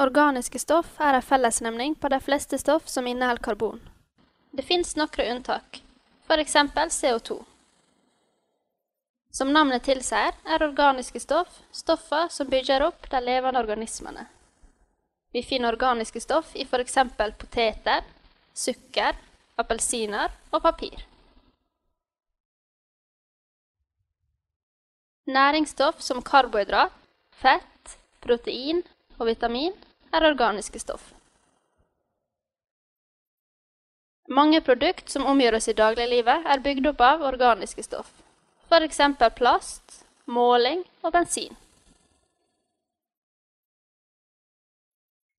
Organiske stoff er en fellesnemning på de fleste stoff som inneholder karbon. Det fins noen unntak, f.eks. CO2. Som navnet tilsier, er organiske stoff stoffer som bygger opp de levende organismene. Vi finner organiske stoff i f.eks. poteter, sukker, appelsiner og papir. Næringsstoff som karbohydrat, fett, protein og vitamin er organiske stoff. Mange produkter som omgjøres i dagliglivet, er bygd opp av organiske stoff. F.eks. plast, måling og bensin.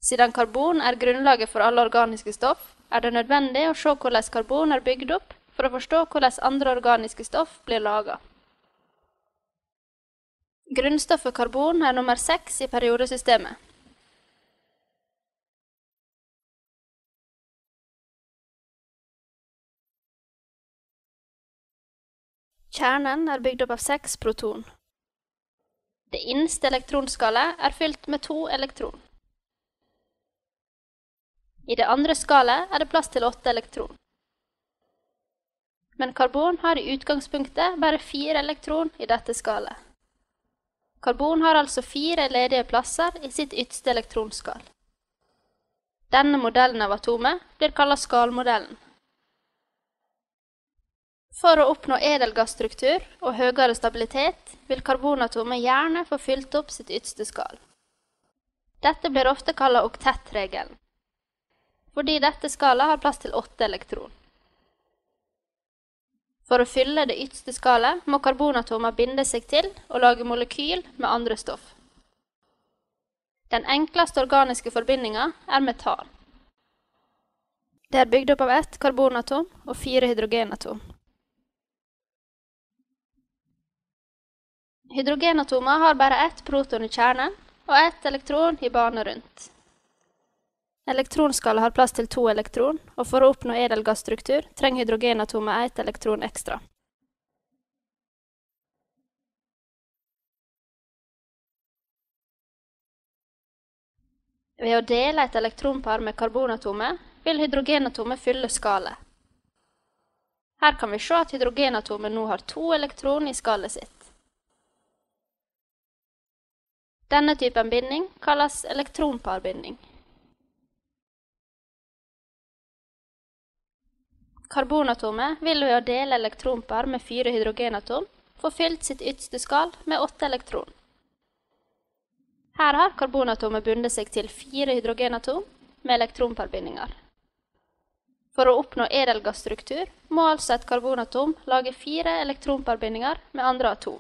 Siden karbon er grunnlaget for alle organiske stoff, er det nødvendig å se hvordan karbon er bygd opp for å forstå hvordan andre organiske stoff blir laga. Grunnstoffet karbon er nummer seks i periodesystemet. Kjernen er bygd opp av seks proton. Det innerste elektronskallet er fylt med to elektron. I det andre skallet er det plass til åtte elektron. Men karbon har i utgangspunktet bare fire elektron i dette skallet. Karbon har altså fire ledige plasser i sitt ytterste elektronskall. Denne modellen av atomet blir kalt skallmodellen. For å oppnå edelgassstruktur og høyere stabilitet vil karbonatomet gjerne få fylt opp sitt ytste skall. Dette blir ofte kalt oktettregelen, fordi dette skallet har plass til åtte elektron. For å fylle det ytste skallet må karbonatomer binde seg til og lage molekyl med andre stoff. Den enkleste organiske forbindinga er metan. Det er bygd opp av ett karbonatom og fire hydrogenatom. Hydrogenatomer har bare ett proton i kjernen og ett elektron i bane rundt. Elektronskallet har plass til to elektron, og for å oppnå edelgassstruktur trenger hydrogenatomet ett elektron ekstra. Ved å dele et elektronpar med karbonatomet vil hydrogenatomet fylle skallet. Her kan vi se at hydrogenatomet nå har to elektron i skallet sitt. Denne typen binding kalles elektronparbinding. Karbonatomet vil ved å dele elektronpar med fire hydrogenatom få fylt sitt ytterste skall med åtte elektron. Her har karbonatomet bundet seg til fire hydrogenatom med elektronparbindinger. For å oppnå edelgassstruktur må altså et karbonatom lage fire elektronparbindinger med andre atom.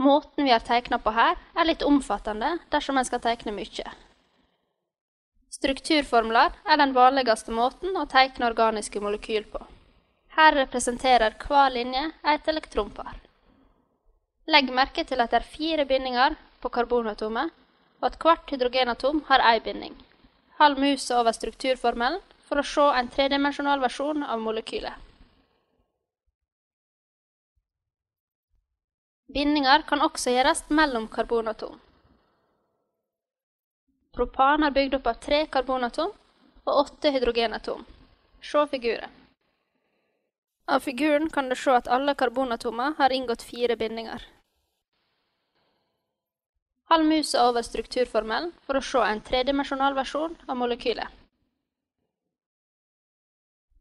Måten vi har tegna på her, er litt omfattende dersom en skal tegne mye. Strukturformler er den vanligste måten å tegne organiske molekyl på. Her representerer hver linje et elektronpar. Legg merke til at det er fire bindinger på karbonatomet, og at hvert hydrogenatom har én binding. Hold muset over strukturformelen for å se en tredimensjonal versjon av molekylet. Bindinger kan også gjøres mellom karbonatom. Propan er bygd opp av tre karbonatom og åtte hydrogenatom. Se figuren. Av figuren kan du se at alle karbonatomer har inngått fire bindinger. Hold musa over strukturformelen for å se en tredimensjonal versjon av molekylet.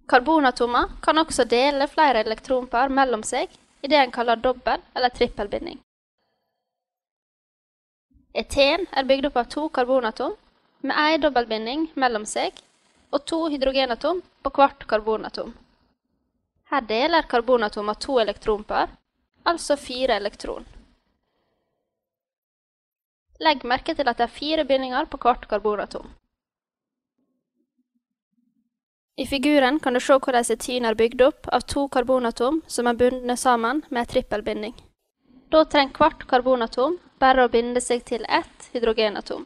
Karbonatomer kan også dele flere elektronpar mellom seg i det en kaller dobbel- eller trippelbinding. Eten er bygd opp av to karbonatom med ei dobbeltbinding mellom seg og to hydrogenatom på hvert karbonatom. Her deler karbonatom av to elektronpar, altså fire elektron. Legg merke til at det er fire bindinger på hvert karbonatom. I figuren kan du se hvordan etin er bygd opp av to karbonatom som er bundne sammen med en trippelbinding. Da trenger hvert karbonatom bare å binde seg til ett hydrogenatom.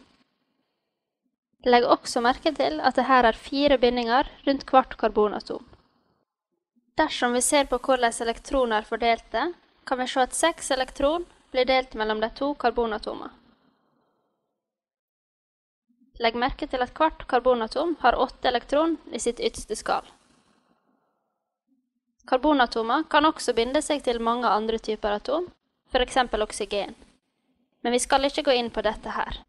Legg også merke til at det her er fire bindinger rundt hvert karbonatom. Dersom vi ser på hvordan elektroner er fordelte, kan vi se at seks elektron blir delt mellom de to karbonatomene. Legg merke til at hvert karbonatom har åtte elektron i sitt ytterste skall. Karbonatomer kan også binde seg til mange andre typer atom, f.eks. oksygen. Men vi skal ikke gå inn på dette her.